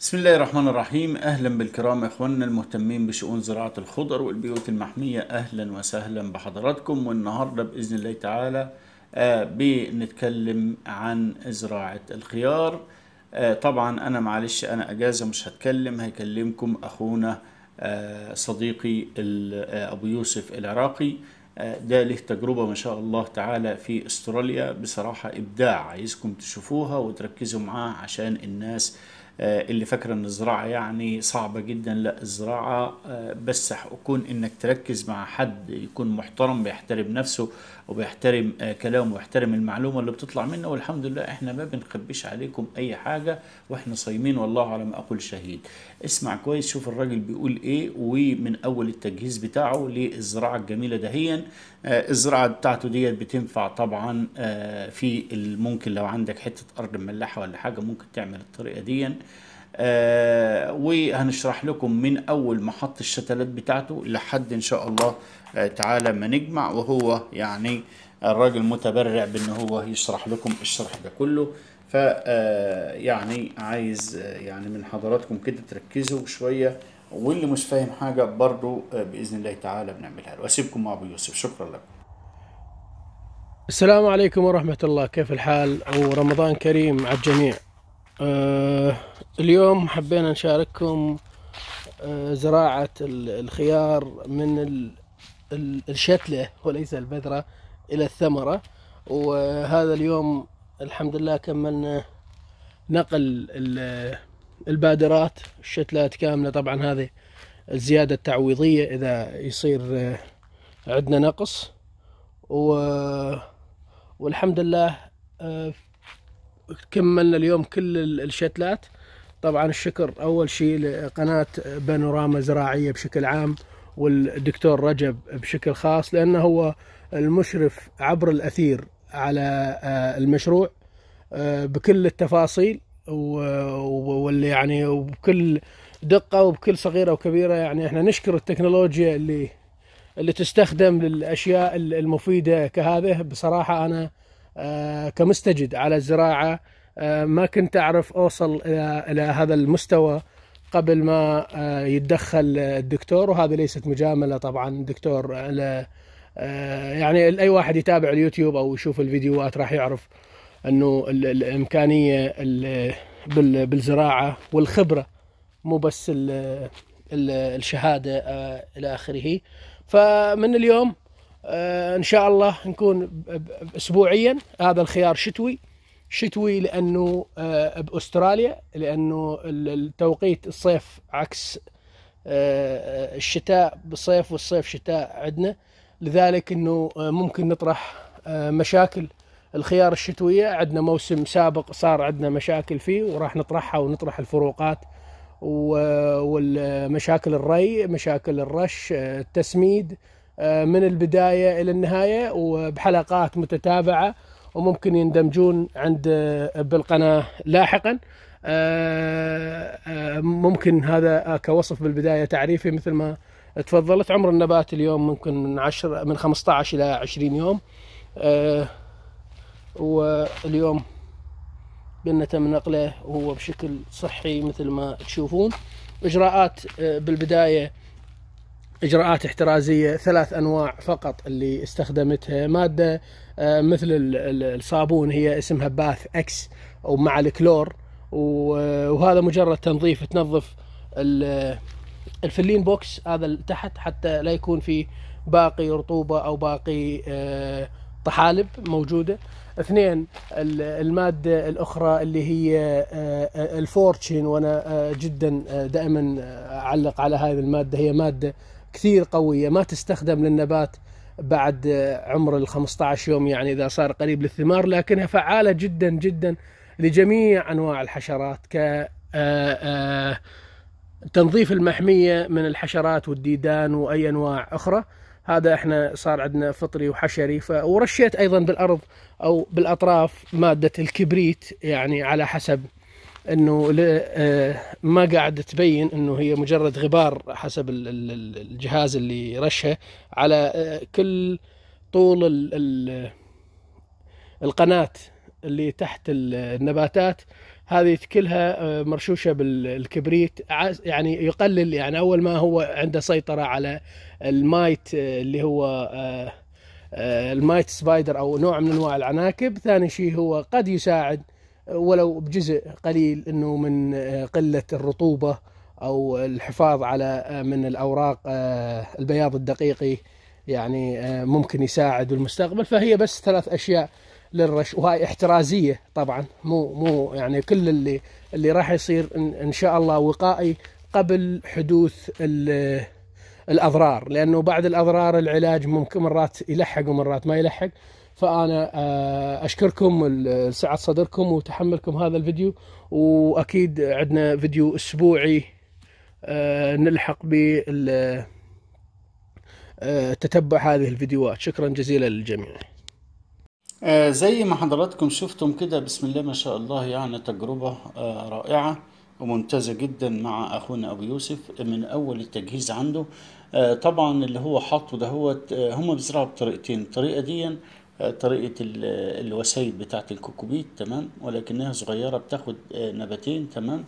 بسم الله الرحمن الرحيم. أهلا بالكرام إخواننا المهتمين بشؤون زراعة الخضر والبيوت المحمية. أهلا وسهلا بحضراتكم والنهاردة بإذن الله تعالى آه بنتكلم عن زراعة الخيار. آه طبعا أنا معلش أنا أجازة مش هتكلم هيكلمكم أخونا آه صديقي آه، أبو يوسف العراقي. آه، ده له تجربة ما شاء الله تعالى في استراليا. بصراحة إبداع عايزكم تشوفوها وتركزوا معاه عشان الناس اللي فاكرة إن الزراعة يعني صعبة جدا. لا الزراعة آه، بس كون إنك تركز مع حد يكون محترم بيحترم نفسه وبيحترم آه، كلامه ويحترم المعلومة اللي بتطلع منه. والحمد لله إحنا ما بنخبيش عليكم أي حاجة وإحنا صايمين والله على ما أقول شهيد. اسمع كويس شوف الراجل بيقول إيه ومن أول التجهيز بتاعه للزراعة الجميلة دهيا. آه، الزراعة بتاعته ديت بتنفع طبعا آه، في ممكن لو عندك حتة أرض ملاحة ولا حاجة ممكن تعمل الطريقة دي آه، وهنشرح لكم من أول ما حط الشتلات بتاعته لحد إن شاء الله آه، تعالى ما نجمع وهو يعني الراجل متبرع بأن هو يشرح لكم الشرح ده كله. ف آه، يعني عايز يعني من حضراتكم كده تركزوا شوية واللي مش فاهم حاجة برضو بإذن الله تعالى بنعملها له. وأسيبكم مع أبو يوسف. شكرا لكم. السلام عليكم ورحمة الله. كيف الحال؟ ورمضان كريم على الجميع. آه اليوم حبينا نشارككم آه زراعة ال- الخيار من ال- ال- الشتلة وليس البذرة إلى الثمرة. وهذا اليوم الحمد لله كملنا نقل ال- البادرات الشتلات كاملة. طبعا هذه الزيادة التعويضية إذا يصير آه، عندنا نقص. والحمد لله آه، كملنا اليوم كل ال- الشتلات. طبعا الشكر أول شيء لقناة بانوراما زراعية بشكل عام والدكتور رجب بشكل خاص لأنه هو المشرف عبر الأثير على آه، المشروع آه، بكل التفاصيل واللي يعني وبكل دقة وبكل صغيرة وكبيرة. يعني إحنا نشكر التكنولوجيا اللي اللي تستخدم للأشياء المفيدة كهذه. بصراحة أنا كمستجد على الزراعة. آه، ما كنت أعرف أوصل إلى إلى هذا المستوى قبل ما آه، يتدخل الدكتور وهذه ليست مجاملة طبعا. آه، يعني أي واحد يتابع اليوتيوب أو يشوف الفيديوهات راح يعرف أنه ال- الإمكانية ال- بال- بالزراعة والخبرة مو بس ال- ال- الشهادة آه، إلى آخره. فمن اليوم آه، إن شاء الله نكون اسبوعيا. هذا الخيار شتوي. شتوي لأنه آه، بأستراليا لأنه ال- التوقيت الصيف عكس آه، الشتاء بالصيف والصيف شتاء عندنا. لذلك إنه آه، ممكن نطرح آه، مشاكل الخيار الشتوية. عندنا موسم سابق صار عندنا مشاكل فيه وراح نطرحها ونطرح الفروقات والمشاكل الري مشاكل الرش آه، التسميد آه، من البداية إلى النهاية وبحلقات متتابعة وممكن يندمجون عند آه، بالقناة لاحقا. آه، آه، ممكن هذا كوصف بالبداية تعريفي مثل ما تفضلت. عمر النبات اليوم ممكن من 10 من 15 إلى 20 يوم. آه، واليوم قلنا تم نقله وهو بشكل صحي مثل ما تشوفون. إجراءات آه، بالبداية إجراءات احترازية ثلاث أنواع فقط اللي استخدمتها. مادة آه، مثل ال- ال- الصابون هي اسمها باث إكس أو مع الكلور وهذا مجرد تنظيف تنظف ال- الفلين box هذا اللي تحت حتى لا يكون في باقي رطوبة أو باقي آه، طحالب موجودة. اثنين ال- المادة الأخرى اللي هي آه، الفورتشين وأنا جدا دائما أعلق على هذه المادة. هي مادة كثير قوية ما تستخدم للنبات بعد عمر ال 15 يوم يعني إذا صار قريب للثمار لكنها فعالة جدا جدا لجميع أنواع الحشرات ك آه، آه، تنظيف المحمية من الحشرات والديدان وأي أنواع أخرى. هذا إحنا صار عندنا فطري وحشري ف... ورشيت أيضا بالأرض أو بالأطراف مادة الكبريت يعني على حسب إنه. آه، ما قاعد تبين إنه هي مجرد غبار حسب ال- ال- ال- الجهاز اللي رشه على آه، كل طول ال... ال... القناة اللي تحت ال- النباتات هذه كلها آه، مرشوشة بالكبريت يعني يقلل يعني أول ما هو عنده سيطرة على ال mite اللي هو ال mite spider أو نوع من أنواع العناكب ثاني شيء هو قد يساعد ولو بجزء قليل إنه من آه، قلة الرطوبة أو الحفاظ على آه، من الأوراق آه، البياض الدقيقي يعني ممكن يساعد بالمستقبل فهي بس ثلاث أشياء للرش وهاي احترازية طبعا. مو مو يعني كل اللي اللي راح يصير إن, شاء الله وقائي قبل حدوث الأضرار لأنه بعد الأضرار العلاج ممكن مرات يلحق ومرات ما يلحق. فأنا آه، أشكركم ال- سعه صدركم وتحملكم هذا الفيديو وأكيد عندنا فيديو أسبوعي آه، نلحق بال آه، تتبع هذه الفيديوهات. شكرا جزيلا للجميع. زي ما حضراتكم شفتم كده بسم الله ما شاء الله يعني تجربة رائعة وممتازة جدا مع أخونا أبو يوسف. من أول التجهيز عنده طبعا اللي هو حاطه دهوت آه هم بيزرعوا بطريقتين. الطريقة دي آه طريقة ال- الوسايد بتاعة الكوكوبيت تمام؟ ولكنها صغيرة بتاخد آه نباتين تمام؟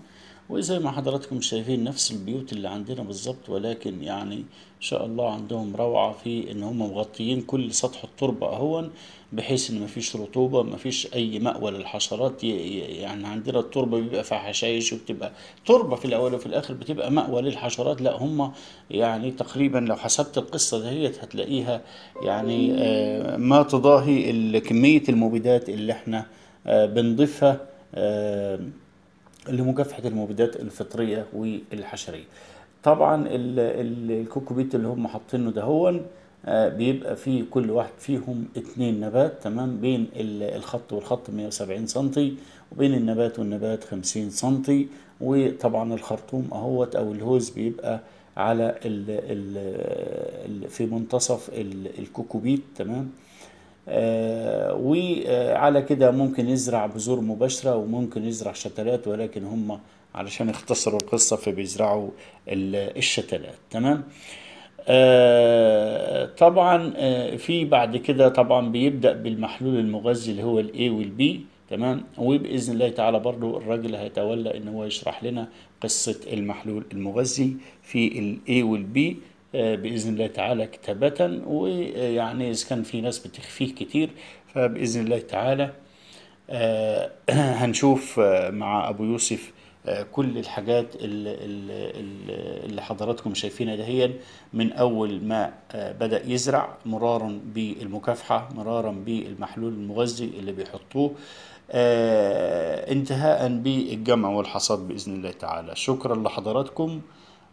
وزي ما حضراتكم شايفين نفس البيوت اللي عندنا بالظبط ولكن يعني إن شاء الله عندهم روعة في إن هم مغطيين كل سطح التربة أهون بحيث إن مفيش رطوبة مفيش أي مأوى للحشرات. يعني عندنا التربة بيبقى فيها حشائش وبتبقى تربة في الأول وفي الآخر بتبقى مأوى للحشرات. لا هم يعني تقريبا لو حسبت القصة دهيت هتلاقيها يعني آه، ما تضاهي كمية المبيدات اللي إحنا آه، بنضيفها آه، لمكافحة المبيدات الفطرية والحشرية. طبعا ال- ال- الكوكوبيت اللي هم حاطينه ده هو بيبقى فيه كل واحد فيهم اتنين نبات تمام؟ بين ال- الخط والخط 170 سنتي وبين النبات والنبات 50 سنتي. وطبعا الخرطوم أهوت أو الهوز بيبقى على ال في منتصف ال- الكوكوبيت تمام؟ آه، وعلى كده ممكن يزرع بذور مباشرة وممكن يزرع شتلات ولكن هم علشان يختصروا القصة فبيزرعوا ال- الشتلات. تمام؟ آه، طبعا آه، في بعد كده طبعا بيبدأ بالمحلول المغذي اللي هو ال A وال B تمام؟ وبإذن الله تعالى برضو الراجل هيتولى إن هو يشرح لنا قصة المحلول المغذي في ال A وال B بإذن الله تعالى كتابة ويعني إذا كان في ناس بتخفيه كتير فبإذن الله تعالى آه، هنشوف آه، مع أبو يوسف آه، كل الحاجات اللي, حضراتكم شايفينها دهيا من أول ما بدأ يزرع مرارا بالمكافحة مرارا بالمحلول المغذي اللي بيحطوه انتهاء بالجمع والحصاد بإذن الله تعالى. شكرا لحضراتكم.